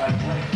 by like,